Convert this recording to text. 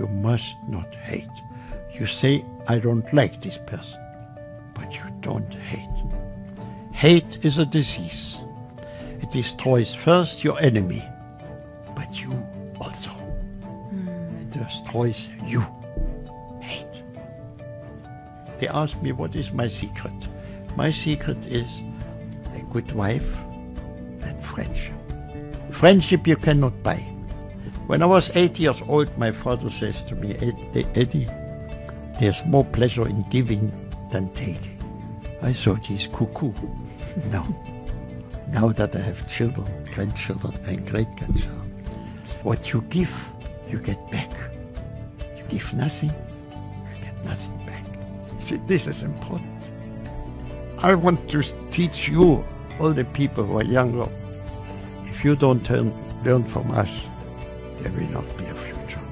You must not hate. You say, I don't like this person, but you don't hate. Hate is a disease. It destroys first your enemy, but you also. It destroys you. Hate. They ask me, what is my secret? My secret is a good wife and friendship. Friendship you cannot buy. When I was eight years old, my father says to me, Eddie, there's more pleasure in giving than taking. I thought he's cuckoo. no. Now that I have children, grandchildren, and great grandchildren, what you give, you get back. You give nothing, you get nothing back. See, this is important. I want to teach you, all the people who are younger, if you don't turn, learn from us, there will not be a future.